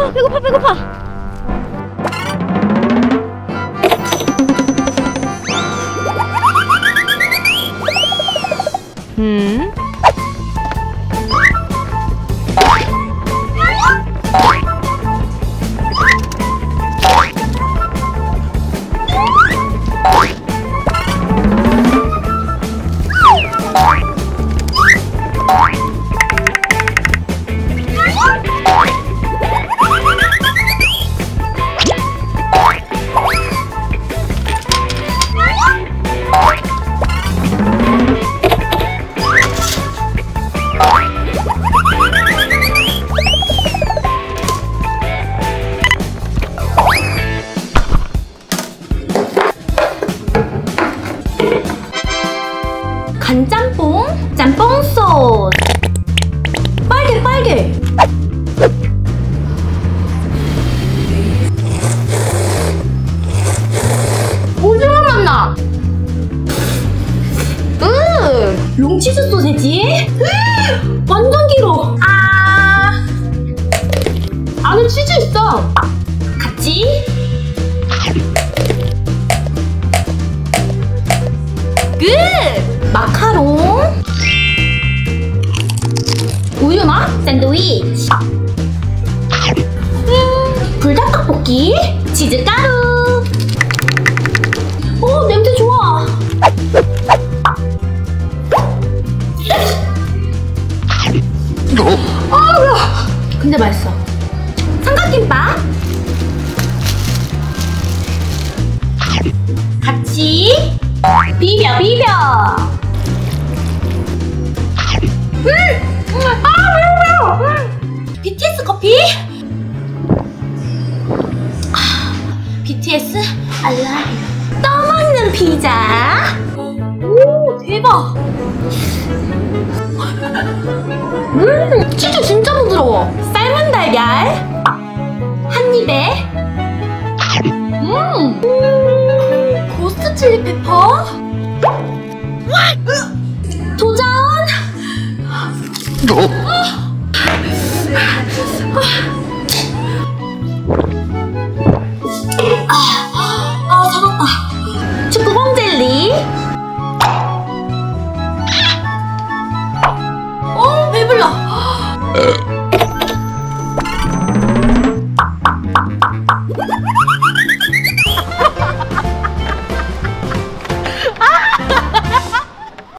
어, 배고파, 배고파. 음? 짬뽕, 짬뽕 소스. 빨개, 빨개. 오징어 맛나. 음, 롱치즈 소세지. 음, 완전 길어. 아, 안에 치즈 있어. 같이. 끝! 마카롱. 우유맛 샌드위치. 음, 불닭떡볶이 치즈가루. 오 냄새 좋아. 아 매워 근데 맛있어. 삼각김밥. 같이 비벼 비벼 BTS you 떠먹는 피자. 오 대박. 음 치즈 진짜 부드러워. 삶은 달걀. 한 입에. 음. 고스트 칠리 페퍼. 도전 아, 아 사갔다 축구공 젤리. 어 배불러